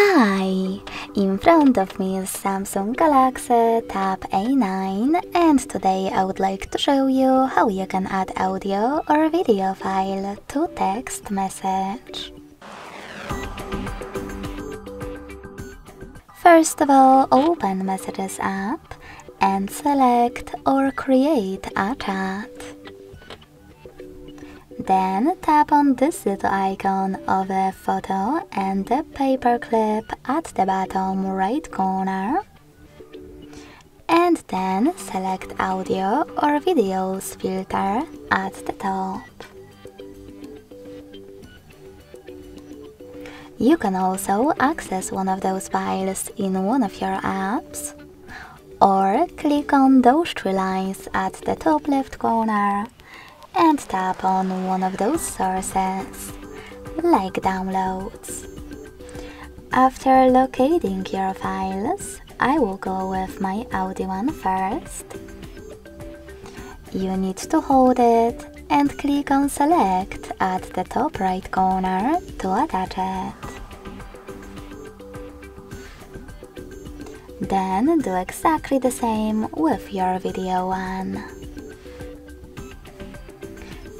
Hi! In front of me is Samsung Galaxy Tab A9 and today I would like to show you how you can add audio or video file to text message. First of all, open Messages app and select or create a chat. Then tap on this little icon of a photo and the paperclip at the bottom right corner. And then select audio or videos filter at the top. You can also access one of those files in one of your apps or click on those three lines at the top left corner and tap on one of those sources, like downloads. After locating your files, I will go with my audio one first. You need to hold it and click on select at the top right corner to attach it. Then do exactly the same with your video one.